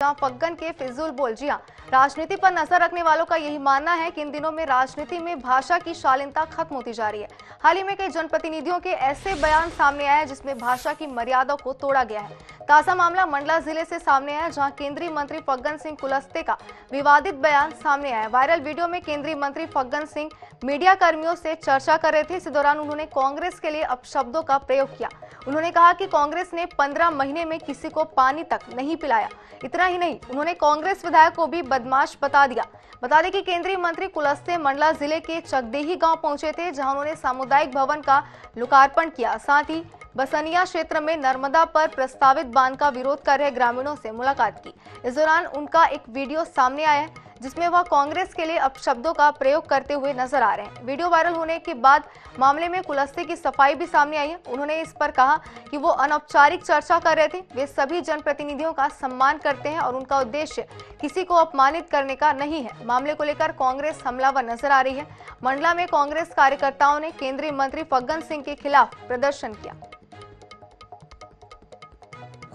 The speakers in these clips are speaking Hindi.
जहाँ फग्गन के फिजूल बोल जी हाँ राजनीति पर नज़र रखने वालों का यही मानना है कि इन दिनों में राजनीति में भाषा की शालीनता खत्म होती जा रही है। हाल ही में कई जनप्रतिनिधियों के ऐसे बयान सामने आए हैं जिसमें भाषा की मर्यादा को तोड़ा गया है। ताज़ा मामला मंडला ज़िले से सामने आया, जहाँ केंद्रीय मंत्री फग्गन सिंह कुलस्ते का विवादित बयान सामने आया। वायरल वीडियो में केंद्रीय मंत्री फग्गन सिंह मीडिया कर्मियों से चर्चा कर रहे थे। इसी दौरान उन्होंने कांग्रेस के लिए अपशब्दों का प्रयोग किया। उन्होंने कहा कि कांग्रेस ने पंद्रह महीने में किसी को पानी तक नहीं पिलाया। इतना ही नहीं, उन्होंने कांग्रेस विधायक को भी बदमाश बता दिया। बता दें कि केंद्रीय मंत्री कुलस्ते मंडला ज़िले के चकदेही गाँव पहुँचे थे, जहाँ उन्होंने सामुदायिक भवन का लोकार्पण किया। साथ ही बसनिया क्षेत्र में नर्मदा पर प्रस्तावित बाँध का विरोध कर रहे ग्रामीणों से मुलाकात की। इस दौरान उनका एक वीडियो सामने आया है। जिसमें वह कांग्रेस के लिए अपशब्दों का प्रयोग करते हुए नज़र आ रहे हैं। वीडियो वायरल होने के बाद मामले में कुलस्ते की सफ़ाई भी सामने आई है। उन्होंने इस पर कहा कि वो अनौपचारिक चर्चा कर रहे थे। वे सभी जनप्रतिनिधियों का सम्मान करते हैं और उनका उद्देश्य किसी को अपमानित करने का नहीं है। मामले को लेकर कांग्रेस हमलावर नज़र आ रही है। मंडला में कांग्रेस कार्यकर्ताओं ने केंद्रीय मंत्री फग्गन सिंह के खिलाफ प्रदर्शन किया।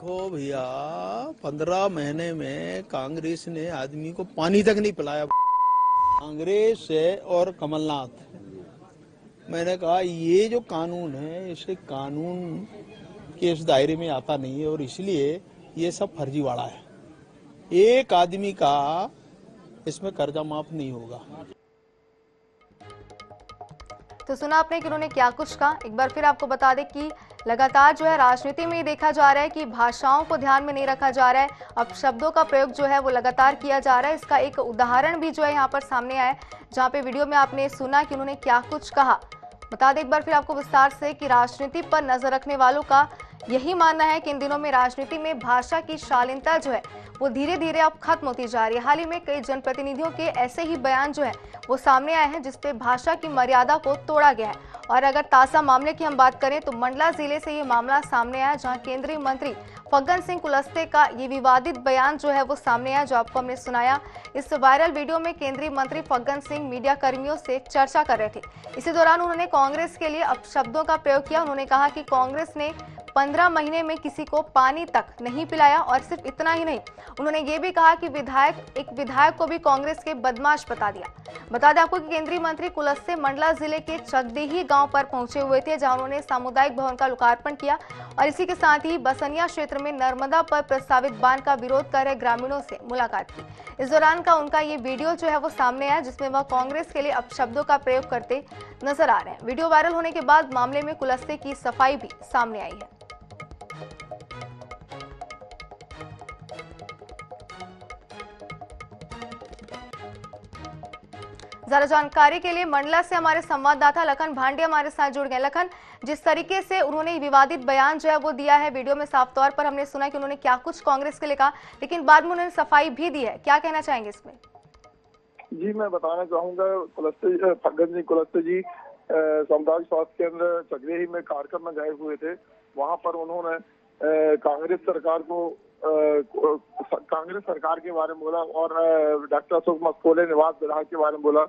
देखो भैया, पंद्रह महीने में कांग्रेस ने आदमी को पानी तक नहीं पिलाया। कांग्रेस है और कमलनाथ। मैंने कहा, ये जो कानून है, इसे कानून के इस दायरे में आता नहीं है और इसलिए ये सब फर्जीवाड़ा है। एक आदमी का इसमें कर्जा माफ़ नहीं होगा। तो सुना आपने कि उन्होंने क्या कुछ कहा? एक बार फिर आपको बता दें कि लगातार जो है राजनीति में देखा जा रहा है कि भाषाओं को ध्यान में नहीं रखा जा रहा है। अब शब्दों का प्रयोग जो है वो लगातार किया जा रहा है। इसका एक उदाहरण भी जो है यहाँ पर सामने आया जहाँ पे वीडियो में आपने सुना कि उन्होंने क्या कुछ कहा। बता दें एक बार फिर आपको विस्तार से कि राजनीति पर नज़र रखने वालों का यही मानना है कि इन दिनों में राजनीति में भाषा की शालीनता जो है, वो धीरे धीरे अब खत्म होती जा रही है। हाल ही में कई जनप्रतिनिधियों के ऐसे ही बयान जो है, वो सामने आए हैं, जिसपे भाषा की मर्यादा को तोड़ा गया है। और अगर ताज़ा मामले की हम बात करें तो मंडला ज़िले से ये मामला सामने आया, जहाँ केंद्रीय मंत्री फग्गन सिंह कुलस्ते का ये विवादित बयान जो है, वो सामने आया, जो आपको हमने सुनाया। इस वायरल वीडियो में केंद्रीय मंत्री फग्गन सिंह मीडिया कर्मियों से चर्चा कर रहे थे। इसी दौरान उन्होंने कांग्रेस के लिए अपशब्दों का प्रयोग किया। उन्होंने कहा कि कांग्रेस ने पंद्रह महीने में किसी को पानी तक नहीं पिलाया और सिर्फ़ इतना ही नहीं, उन्होंने ये भी कहा कि विधायक, एक विधायक को भी कांग्रेस के बदमाश बता दिया। बता दें आपको कि केंद्रीय मंत्री कुलस्ते मंडला ज़िले के चकदेही गाँव पर पहुँचे हुए थे, जहाँ उन्होंने सामुदायिक भवन का लोकार्पण किया और इसी के साथ ही बसनिया क्षेत्र में नर्मदा पर प्रस्तावित बाँध का विरोध कर रहे ग्रामीणों से मुलाकात की। इस दौरान का उनका ये वीडियो जो है वो सामने आया, जिसमें वह कांग्रेस के लिए अपशब्दों का प्रयोग करते नज़र आ रहे हैं। वीडियो वायरल होने के बाद मामले में कुलस्ते की सफ़ाई भी सामने आई है। ज़्यादा जानकारी के लिए मंडला से हमारे संवाददाता लखन भांडे हमारे साथ जुड़ गए। लखन, जिस तरीके से उन्होंने विवादित बयान जो है वो दिया है, वीडियो में साफ़ तौर पर हमने सुना कि उन्होंने क्या कुछ कांग्रेस के लिए कहा, लेकिन बाद में उन्होंने सफ़ाई भी दी है। क्या कहना चाहेंगे इसमें? जी, मैं बताना चाहूँगा कुलस्ते जी सामुदायिक स्वास्थ्य केंद्र चकरेही में कार्यक्रम में गए हुए थे। वहाँ पर उन्होंने कांग्रेस सरकार को कांग्रेस सरकार के बारे में बोला और डॉक्टर अशोक मस्कोले निवास विधायक के बारे में बोला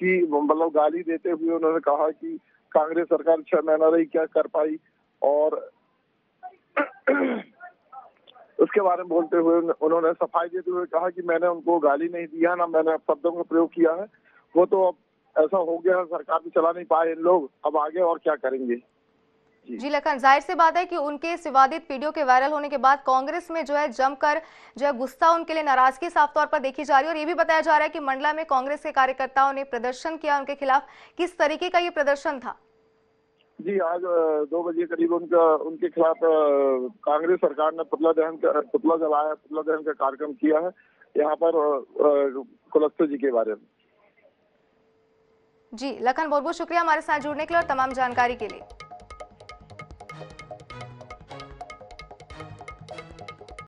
कि मतलब गाली देते हुए उन्होंने कहा कि कांग्रेस सरकार छह महीना रही, क्या कर पाई? और उसके बारे में बोलते हुए उन्होंने सफ़ाई देते हुए कहा कि मैंने उनको गाली नहीं दिया, ना मैंने शब्दों का प्रयोग किया है। वो तो अब ऐसा हो गया सरकार भी चला नहीं पाए इन लोग। अब आगे और क्या करेंगे? जी। लखन ज़ाहिर सी बात है कि उनके इस विवादित वीडियो के वायरल होने के बाद कांग्रेस में जो है जमकर जो है गुस्सा उनके लिए नाराज़गी साफ़ तौर पर देखी जा रही है। और ये भी बताया जा रहा है कि मंडला में कांग्रेस के कार्यकर्ताओं ने प्रदर्शन किया उनके खिलाफ किस तरीके का ये प्रदर्शन था? जी आज दो बजे करीब उनका उनके खिलाफ कांग्रेस सरकार ने पुतला दहन का पुतला जलाया पुतला दहन का कार्यक्रम किया है। यहाँ पर कुलस्ते जी के बारे में। जी, लखन बहुत बहुत शुक्रिया हमारे साथ जुड़ने के लिए और तमाम जानकारी के लिए।